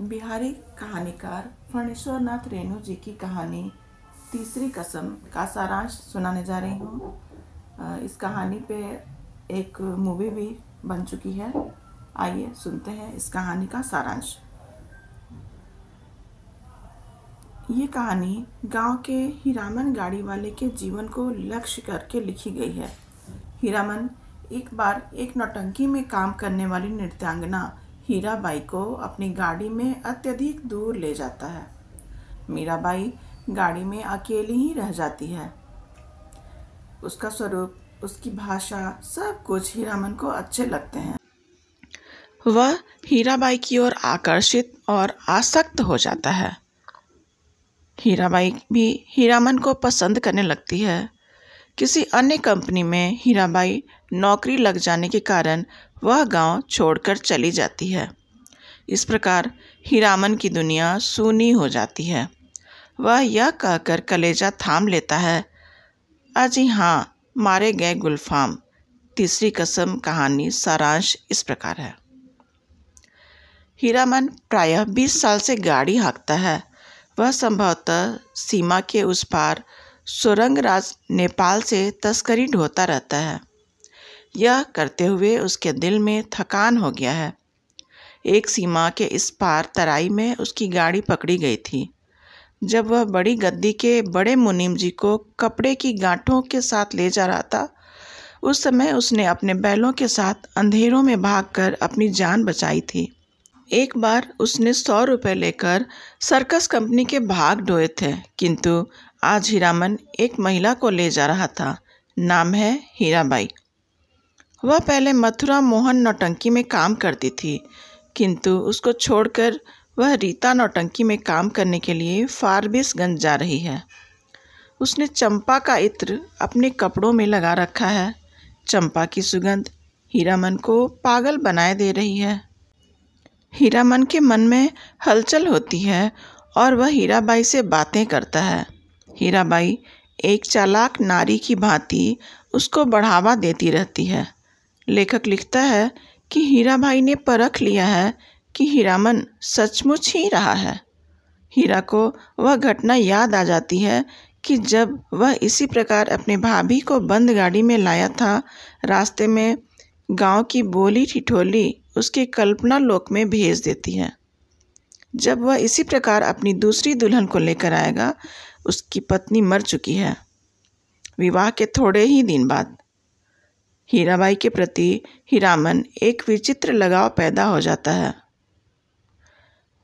बिहारी कहानीकार फणीश्वर नाथ रेणु जी की कहानी तीसरी कसम का सारांश सुनाने जा रही हूँ। इस कहानी पे एक मूवी भी बन चुकी है। आइए सुनते हैं इस कहानी का सारांश। ये कहानी गाँव के हीरामन गाड़ी वाले के जीवन को लक्ष्य करके लिखी गई है। हीरामन एक बार एक नौटंकी में काम करने वाली नृत्यांगना हीराबाई को अपनी गाड़ी में अत्यधिक दूर ले जाता है। मीराबाई गाड़ी में अकेली ही रह जाती है। उसका स्वरूप, उसकी भाषा, सब कुछ हीरामन को अच्छे लगते हैं। वह हीराबाई की ओर आकर्षित और आसक्त हो जाता है। हीराबाई भी हीरामन को पसंद करने लगती है। किसी अन्य कंपनी में हीराबाई नौकरी लग जाने के कारण वह गाँव छोड़कर चली जाती है। इस प्रकार हीरामन की दुनिया सूनी हो जाती है। वह यह कहकर कलेजा थाम लेता है अजी हाँ मारे गए गुलफाम। तीसरी कसम कहानी सारांश इस प्रकार है। हीरामन प्रायः बीस साल से गाड़ी हाँकता है। वह संभवतः सीमा के उस पार सुरंग राज नेपाल से तस्करी ढोता रहता है। यह करते हुए उसके दिल में थकान हो गया है। एक सीमा के इस पार तराई में उसकी गाड़ी पकड़ी गई थी। जब वह बड़ी गद्दी के बड़े मुनीम जी को कपड़े की गांठों के साथ ले जा रहा था, उस समय उसने अपने बैलों के साथ अंधेरों में भागकर अपनी जान बचाई थी। एक बार उसने सौ रुपये लेकर सर्कस कंपनी के भाग ढोए थे, किंतु आज हीरामन एक महिला को ले जा रहा था। नाम है हीराबाई। वह पहले मथुरा मोहन नौटंकी में काम करती थी, किंतु उसको छोड़कर वह रीता नौटंकी में काम करने के लिए फारबिसगंज जा रही है। उसने चंपा का इत्र अपने कपड़ों में लगा रखा है। चंपा की सुगंध हीरामन को पागल बनाए दे रही है। हीरामन के मन में हलचल होती है और वह हीराबाई से बातें करता है। हीराबाई एक चालाक नारी की भांति उसको बढ़ावा देती रहती है। लेखक लिखता है कि हीराबाई ने परख लिया है कि हीरामन सचमुच ही रहा है। हीरा को वह घटना याद आ जाती है कि जब वह इसी प्रकार अपने भाभी को बंद गाड़ी में लाया था, रास्ते में गाँव की बोली ठिठोली उसके कल्पना लोक में भेज देती है। जब वह इसी प्रकार अपनी दूसरी दुल्हन को लेकर आएगा, उसकी पत्नी मर चुकी है। विवाह के थोड़े ही दिन बाद, हीराबाई के प्रति हीरामन एक विचित्र लगाव पैदा हो जाता है।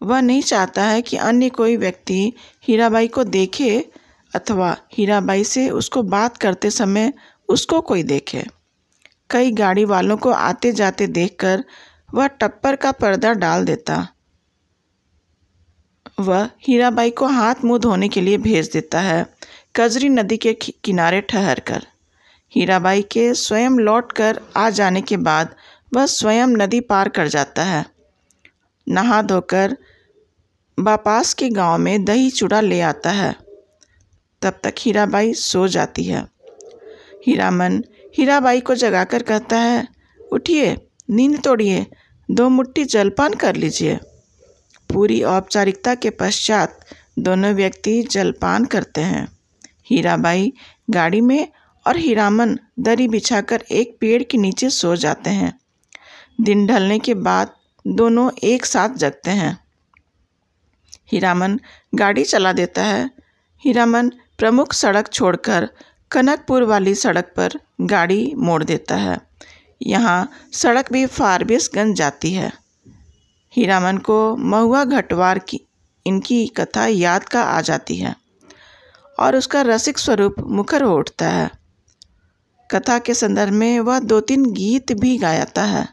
वह नहीं चाहता है कि अन्य कोई व्यक्ति हीराबाई को देखे अथवा हीराबाई से उसको बात करते समय उसको कोई देखे। कई गाड़ी वालों को आते जाते देखकर वह टप्पर का पर्दा डाल देता। वह हीराबाई को हाथ मुँह धोने के लिए भेज देता है, कजरी नदी के किनारे ठहर कर हीराबाई के स्वयं लौट कर आ जाने के बाद वह स्वयं नदी पार कर जाता है। नहा धोकर बापास के गाँव में दही चूड़ा ले आता है। तब तक हीराबाई सो जाती है। हीरामन हीराबाई को जगाकर कहता है, उठिए, नींद तोड़िए, दो मुट्ठी जलपान कर लीजिए। पूरी औपचारिकता के पश्चात दोनों व्यक्ति जलपान करते हैं। हीराबाई गाड़ी में और हीरामन दरी बिछाकर एक पेड़ के नीचे सो जाते हैं। दिन ढलने के बाद दोनों एक साथ जगते हैं। हीरामन गाड़ी चला देता है। हीरामन प्रमुख सड़क छोड़कर कनकपुर वाली सड़क पर गाड़ी मोड़ देता है। यहाँ सड़क भी फारबिसगंज जाती है। हीरामन को महुआ घटवार की, इनकी कथा याद का आ जाती है, और उसका रसिक स्वरूप मुखर हो उठता है। कथा के संदर्भ में वह दो तीन गीत भी गायाता है।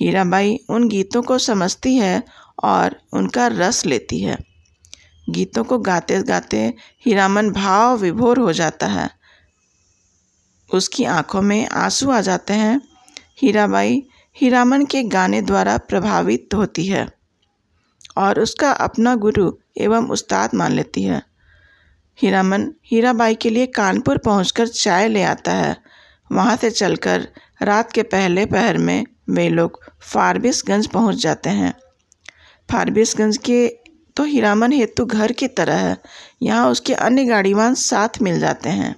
हीराबाई उन गीतों को समझती है और उनका रस लेती है। गीतों को गाते गाते हीरामन भाव विभोर हो जाता है। उसकी आँखों में आँसू आ जाते हैं। हीराबाई हीरामन के गाने द्वारा प्रभावित होती है और उसका अपना गुरु एवं उस्ताद मान लेती है। हीरामन हीराबाई के लिए कानपुर पहुंचकर चाय ले आता है। वहाँ से चलकर रात के पहले पहर में वे लोग फारबिसगंज पहुँच जाते हैं। फारबिसगंज के तो हीरामन हेतु घर की तरह है। यहाँ उसके अन्य गाड़ीवान साथ मिल जाते हैं।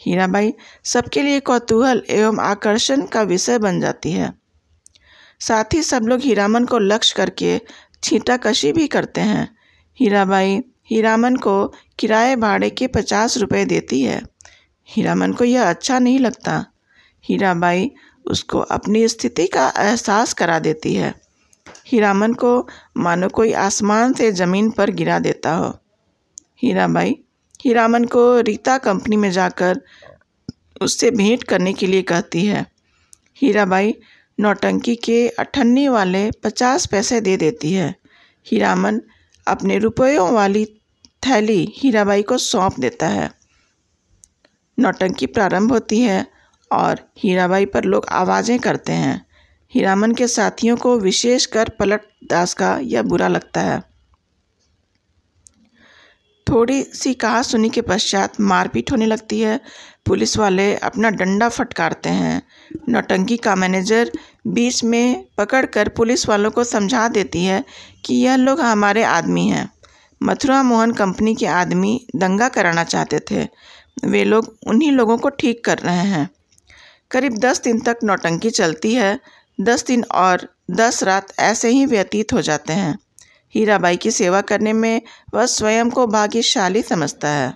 हीराबाई सबके लिए कौतूहल एवं आकर्षण का विषय बन जाती है। साथ ही सब लोग हीरामन को लक्ष्य करके छींटाकशी भी करते हैं। हीराबाई हीरामन को किराए भाड़े के पचास रुपये देती है। हीरामन को यह अच्छा नहीं लगता। हीराबाई उसको अपनी स्थिति का एहसास करा देती है। हीरामन को मानो कोई आसमान से ज़मीन पर गिरा देता हो। हीराबाई हीरामन को रीता कंपनी में जाकर उससे भेंट करने के लिए कहती है। हीराबाई नौटंकी के अठन्नी वाले पचास पैसे दे देती है। हीरामन अपने रुपयों वाली थैली हीराबाई को सौंप देता है। नौटंकी प्रारंभ होती है और हीराबाई पर लोग आवाज़ें करते हैं। हीरामन के साथियों को विशेषकर पलट दास का यह बुरा लगता है। थोड़ी सी कहा सुनी के पश्चात मारपीट होने लगती है। पुलिस वाले अपना डंडा फटकारते हैं। नौटंकी का मैनेजर बीच में पकड़कर पुलिस वालों को समझा देती है कि यह लोग हमारे आदमी हैं। मथुरा मोहन कंपनी के आदमी दंगा कराना चाहते थे। वे लोग उन्हीं लोगों को ठीक कर रहे हैं। करीब दस दिन तक नौटंकी चलती है। दस दिन और दस रात ऐसे ही व्यतीत हो जाते हैं। हीराबाई की सेवा करने में वह स्वयं को भाग्यशाली समझता है।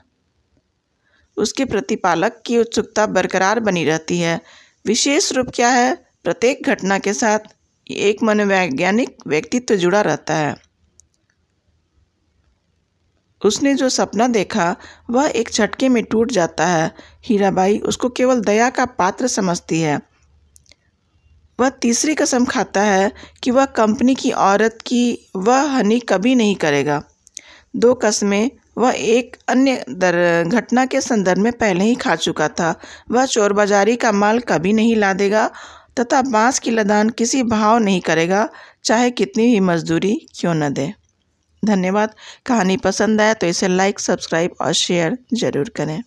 उसके प्रतिपालक की उत्सुकता बरकरार बनी रहती है। विशेष रूप क्या है? प्रत्येक घटना के साथ एक मनोवैज्ञानिक व्यक्तित्व जुड़ा रहता है। उसने जो सपना देखा, वह एक झटके में टूट जाता है। हीराबाई उसको केवल दया का पात्र समझती है। वह तीसरी कसम खाता है कि वह कंपनी की औरत की वह हनी कभी नहीं करेगा। दो कस्में, वह एक अन्य दर, घटना के संदर्भ में पहले ही खा चुका था। वह चोर बाजारी का माल कभी नहीं ला देगा तथा बाँस की लदान किसी भाव नहीं करेगा, चाहे कितनी भी मजदूरी क्यों न दे। धन्यवाद। कहानी पसंद आया तो इसे लाइक सब्सक्राइब और शेयर ज़रूर करें।